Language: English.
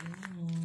Mm.